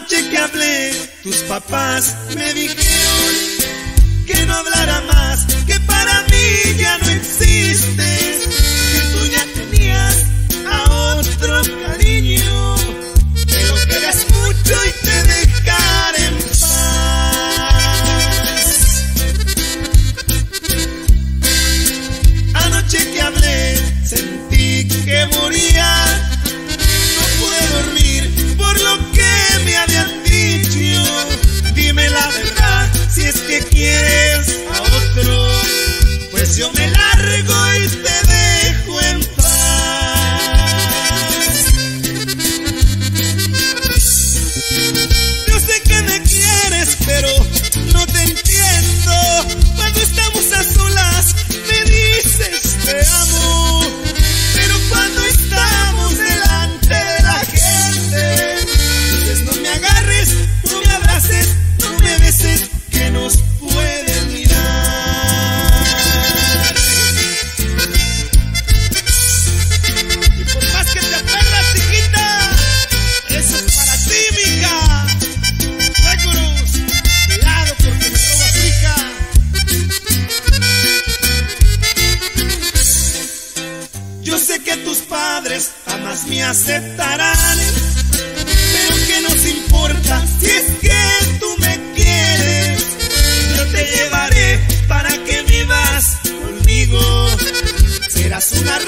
noche que hablé, tus papás me dijeron. Pues padres jamás me aceptarán. Pero que nos importa si es que tú me quieres. Yo te llevaré para que vivas conmigo. Serás una